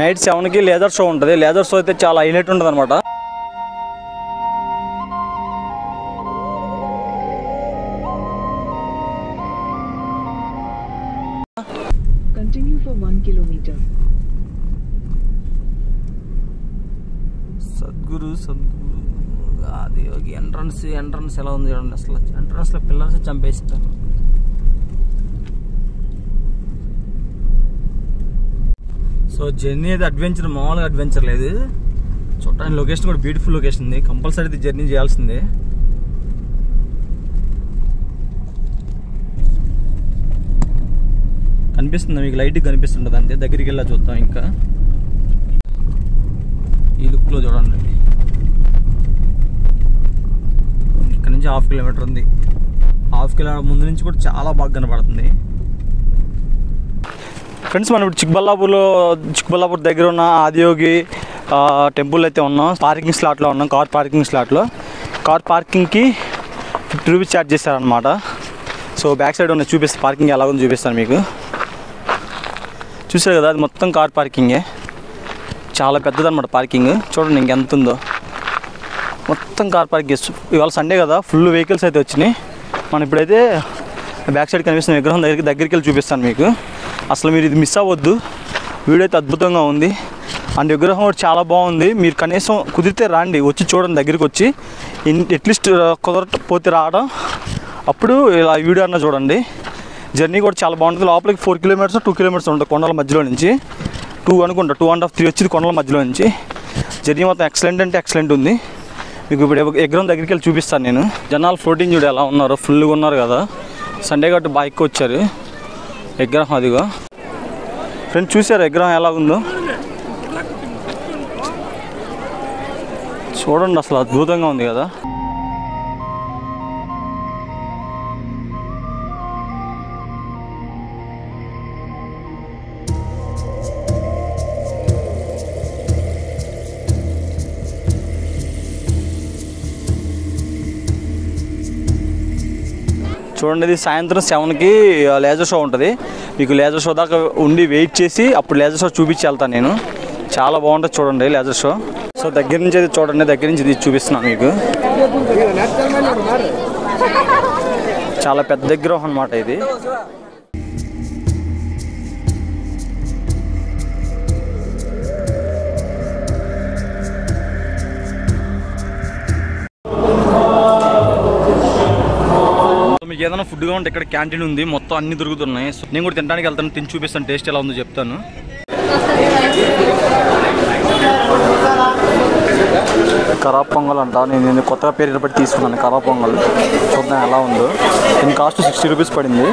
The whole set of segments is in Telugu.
నైట్ సెవెన్కి లేజర్ షో ఉంటుంది. లేజర్ షో అయితే చాలా హైలైట్ ఉంటుంది అనమాట Continue for 1 kilometer. Sadhguru Sadhguru. అది ఎంట్రన్స్ ఎంట్రన్స్ ఎలా ఉంది చూడండి. అసలు ఎంట్రన్స్లో పిల్లర్స్ చంపేస్తారు సో జర్నీ అయితే అడ్వెంచర్ మామూలుగా అడ్వెంచర్ లేదు. చూడటానికి లొకేషన్ కూడా బ్యూటిఫుల్ లొకేషన్ ఉంది. కంపల్సరీ అయితే జర్నీ చేయాల్సిందే. కనిపిస్తుంది? మీకు లైట్ కనిపిస్తుంటుంది అంతే దగ్గరికి వెళ్ళా చూద్దాం ఇంకా. ఈ లుక్లో చూడండి. ఇక్కడ నుంచి హాఫ్ కిలోమీటర్ ఉంది. హాఫ్ కిలోమీటర్ ముందు నుంచి కూడా చాలా బాగా కనపడుతుంది. ఫ్రెండ్స్ మనం ఇప్పుడు చిక్బల్లాపూర్లో చిక్బల్లాపూర్ దగ్గర ఉన్న ఆదియోగి టెంపుల్ అయితే ఉన్నాం. పార్కింగ్ స్లాట్లో ఉన్నాం కార్ పార్కింగ్ స్లాట్లో. కార్ పార్కింగ్కి ఫిఫ్టీ రూపీస్ ఛార్జ్ చేశారనమాట సో బ్యాక్ సైడ్ ఉన్న చూపిస్తాను పార్కింగ్ ఎలా ఉందో చూపిస్తాను మీకు. చూసారు కదా అది మొత్తం కార్ పార్కింగే. చాలా పెద్దదన్నమాట పార్కింగ్. చూడండి ఇంకెంత ఉందో. మొత్తం కార్ పార్కింగ్ ఇవాళ సండే కదా ఫుల్ వెహికల్స్ అయితే వచ్చినాయి. మనం ఇప్పుడైతే బ్యాక్ సైడ్ కనిపిస్తున్న విగ్రహం దగ్గరికి దగ్గరికి వెళ్ళి చూపిస్తాను మీకు. అసలు మీరు ఇది మిస్ అవ్వద్దు. వీడియో అయితే అద్భుతంగా ఉంది. అండ్ విగ్రహం కూడా చాలా బాగుంది. మీరు కనీసం కుదిరితే రాండి. వచ్చి చూడండి దగ్గరికి వచ్చి. అట్లీస్ట్ కుదరకపోతే రావడం. అప్పుడు ఇలా వీడియో అన్న చూడండి. జర్నీ కూడా చాలా బాగుంటుంది. లోపలికి ఫోర్ కిలోమీటర్స్ టూ కిలోమీటర్స్ ఉంటుంది కొండల మధ్యలో నుంచి. టూ అనుకుంటా. టూ అండ్ హాఫ్ త్రీ వచ్చింది కొండల మధ్యలో నుంచి. జర్నీ మొత్తం ఎక్సలెంట్ అంటే ఎక్సలెంట్ ఉంది. మీకు ఇప్పుడు విగ్రహం ఎగ్రం దగ్గరికి వెళ్ళి చూపిస్తాను నేను. జనాలు ఫ్లోటింగ్ చూడు ఎలా ఉన్నారు. ఫుల్గా ఉన్నారు కదా. సండే కాబట్టి బాగా ఎక్కువ వచ్చారు. విగ్రహం అదిగో. ఫ్రెండ్స్ చూసారు విగ్రహం ఎలా ఉందో? చూడండి అసలు అద్భుతంగా ఉంది కదా. చూడండి ఇది సాయంత్రం సెవెన్కి లేజర్ షో ఉంటుంది. మీకు లేజర్ షో దాకా ఉండి వెయిట్ చేసి అప్పుడు లేజర్ షో చూపించి వెళ్తాను నేను. చాలా బాగుంటుంది చూడండి లేజర్ షో సో దగ్గర నుంచి అయితే చూడండి దగ్గర నుంచి ఇది చూపిస్తున్నాను మీకు. చాలా పెద్ద విగ్రహం అనమాట ఇది. మీకు ఏదైనా ఫుడ్ కావాలంటే ఇక్కడ క్యాంటీన్ ఉంది. మొత్తం అన్ని దొరుకుతున్నాయి. నేను కూడా తినడానికి వెళ్తాను. తిని చూపిస్తాను. టేస్ట్ ఎలా ఉందో చెప్తాను. కరాబ్ పొంగల్ అంట. నేను కొత్తగా పేరు బట్టి తీసుకున్నాను. కరాబ్ పొంగల్. చూద్దాం ఎలా ఉందో. దీని కాస్ట్ సిక్స్టీ రూపీస్ పడింది.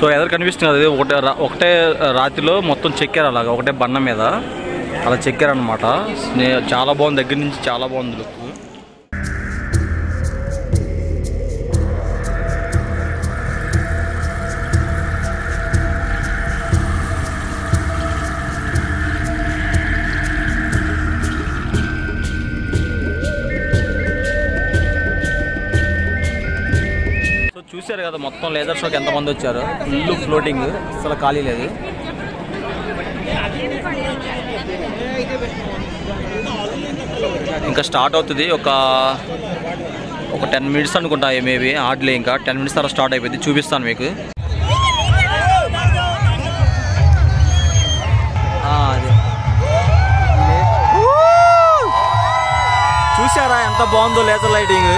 సో ఎదురు కనిపిస్తుంది కదా ఇది ఒకటే ఒకటే రాతిలో మొత్తం చెక్కారు అలాగా. ఒకటే బండ మీద. అలా చెక్కారు అనమాట చాలా బాగుంది. దగ్గర నుంచి చాలా బాగుంది లుక్ సో చూశారు కదా మొత్తం లేజర్ షోకి ఎంతమంది వచ్చారు? ఫుల్ ఫ్లోటింగ్ అసలు ఖాళీ లేదు. ఇంకా స్టార్ట్ అవుతుంది ఒక ఒక టెన్ మినిట్స్ అనుకుంటా మేబీ హార్డ్లీ ఇంకా. టెన్ మినిట్స్ తర్వాత స్టార్ట్ అయిపోయింది చూపిస్తాను మీకు. చూసారా ఎంత బాగుందో లేజర్ లైటింగ్?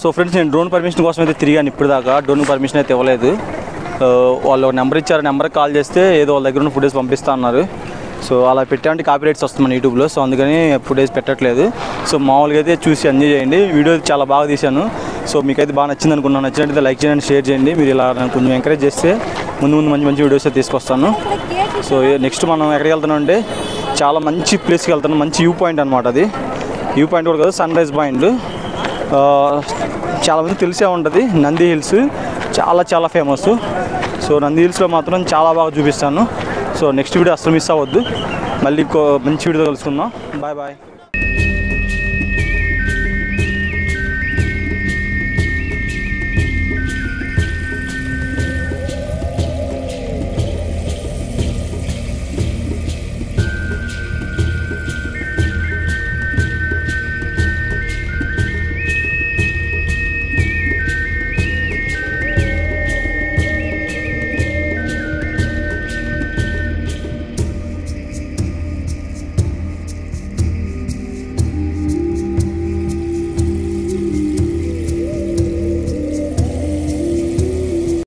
సో ఫ్రెండ్స్ నేను డ్రోన్ పర్మిషన్ కోసం అయితే తిరిగాను. ఇప్పుడు దాకా డ్రోన్ పర్మిషన్ అయితే ఇవ్వలేదు. వాళ్ళు నెంబర్ ఇచ్చారు నెంబర్కి కాల్ చేస్తే ఏదో వాళ్ళ దగ్గర ఉన్న ఫుటేజ్ పంపిస్తా అన్నారు. సో అలా పెట్టామంటే కాపీ రైట్స్ వస్తుంది మన యూట్యూబ్లో సో అందుకని ఫుటేజ్ పెట్టట్లేదు. సో మామూలుగా అయితే చూసి ఎంజాయ్ చేయండి. వీడియో చాలా బాగా తీశాను. సో మీకైతే బాగా నచ్చింది అనుకున్నాను. నచ్చినట్టయితే లైక్ చేయండి షేర్ చేయండి. మీరు ఇలా కొంచెం ఎంకరేజ్ చేస్తే ముందు ముందు మంచి మంచి వీడియోస్ అయితే తీసుకొస్తాను. సో నెక్స్ట్ మనం ఎక్కడికి వెళ్తున్నాం అంటే చాలా మంచి ప్లేస్కి వెళ్తున్నాం. మంచి వ్యూ పాయింట్ అనమాట అది. వ్యూ పాయింట్ కూడా కదా సన్ రైజ్ పాయింట్ చాలామంది తెలిసే ఉంటుంది. నంది హిల్స్ చాలా చాలా ఫేమస్ సో నంది హిల్స్లో మాత్రం చాలా బాగా చూపిస్తాను. సో నెక్స్ట్ వీడియో అసలు మిస్ అవ్వద్దు. మళ్ళీ ఇంకో మంచి వీడియో కలుసుకుందాం. Bye bye